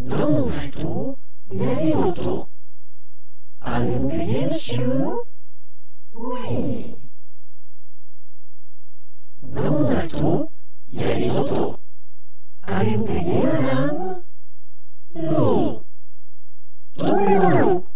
Dans nos jetons, il y a des autos. À oublier, monsieur? Oui. Dans mon bateau, il y a les autos. Avez-vous payé, madame? Non. Tombez dans l'eau.